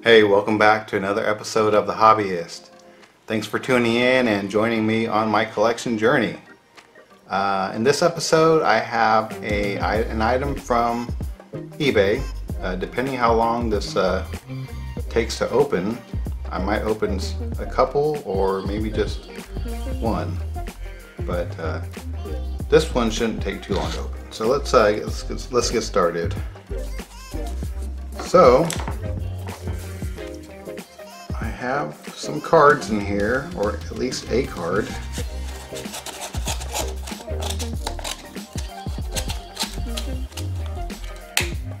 Hey, welcome back to another episode of The Hobbyist. Thanks for tuning in and joining me on my collection journey. Uh, in this episode, I have a, an item from eBay. Uh, depending how long this uh, takes to open, I might open a couple or maybe just one. But uh, this one shouldn't take too long to open. So let's, uh, let's, let's get started. So, have some cards in here, or at least a card.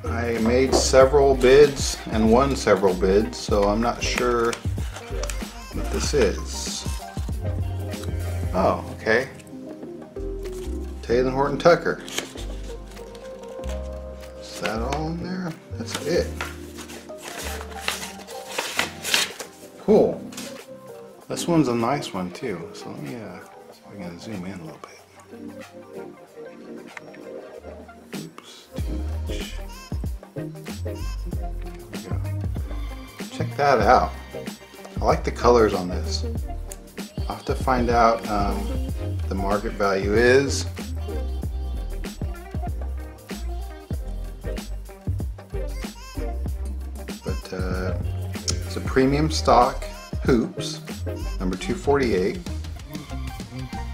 I made several bids and won several bids, so I'm not sure what this is. Oh, okay. Talen Horton Tucker. Is that all in there? That's it. Cool. This one's a nice one too. So let me uh, see if I can zoom in a little bit. Oops, too much. Check that out. I like the colors on this. I'll have to find out um, the market value is. But uh, it's a premium stock hoops, number 248.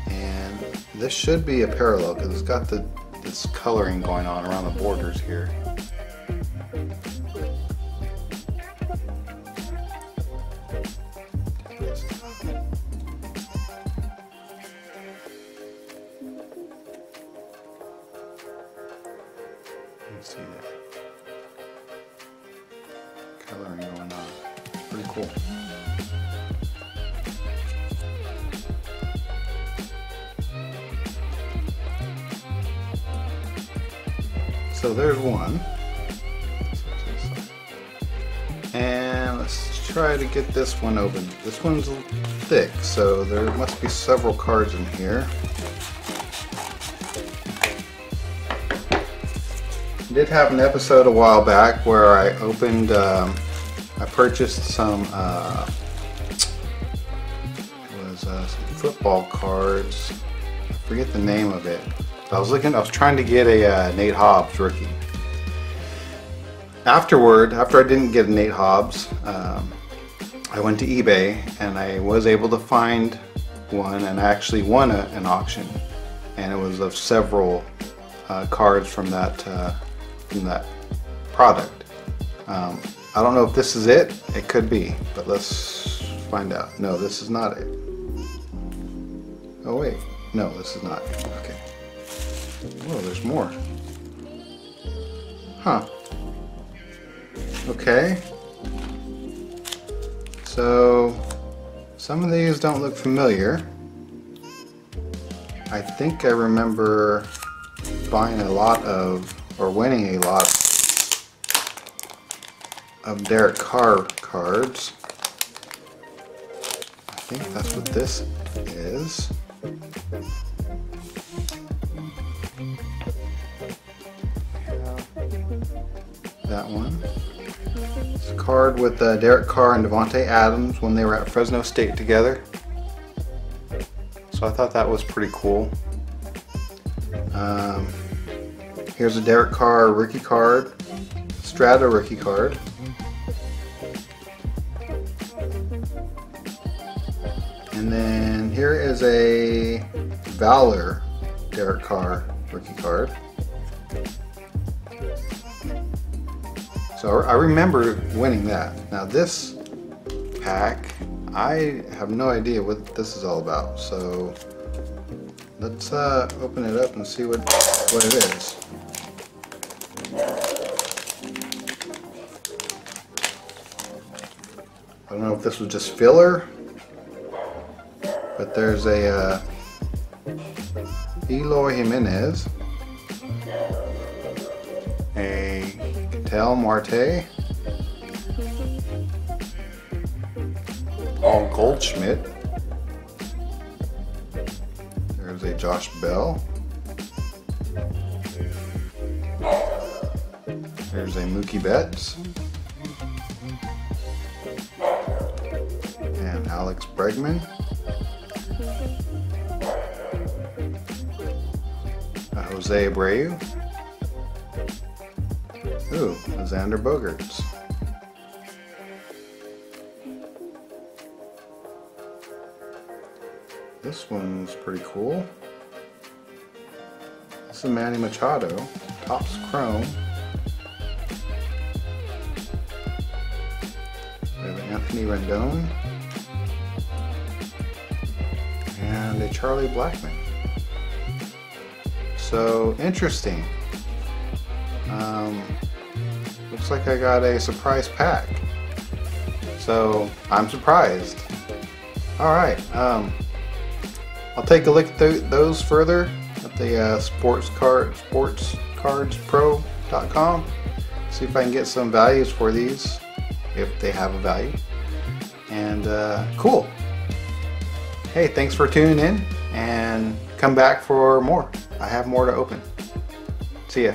And this should be a parallel because it's got the this coloring going on around the borders here. see that coloring cool. So there's one. And let's try to get this one open. This one's thick, so there must be several cards in here. I did have an episode a while back where I opened, um, I purchased some, uh, was uh, some football cards. I forget the name of it. I was looking, I was trying to get a uh, Nate Hobbs rookie. Afterward, after I didn't get a Nate Hobbs, um, I went to eBay and I was able to find one and I actually won a, an auction. And it was of several uh, cards from that uh, from that product. Um, I don't know if this is it. It could be, but let's find out. No, this is not it. Oh wait, no, this is not. Okay. Oh, there's more. Huh. Okay. So, some of these don't look familiar. I think I remember buying a lot of or winning a lot of Derek Carr cards. I think that's what this is. That one. It's a card with uh, Derek Carr and Davante Adams when they were at Fresno State together. So I thought that was pretty cool. Um, Here's a Derek Carr rookie card, Strata rookie card. And then here is a Valor Derek Carr rookie card. So I remember winning that. Now this pack, I have no idea what this is all about. So let's uh, open it up and see what, what it is. I don't know if this was just filler, but there's a uh, Eloy Jimenez, a Ketel Marte, Paul Goldschmidt, there's a Josh Bell, there's a Mookie Betts, And Alex Bregman. Jose Abreu. Ooh, Xander Bogaerts. This one's pretty cool. This is Manny Machado, Topps Chrome. We have Anthony Rendon. And a Charlie Blackmon. So, interesting. Um, looks like I got a surprise pack. So, I'm surprised. Alright, um, I'll take a look at th those further at the uh, sports card sportscardspro.com. See if I can get some values for these, if they have a value. And uh, cool. Hey, thanks for tuning in, and come back for more. I have more to open. See ya.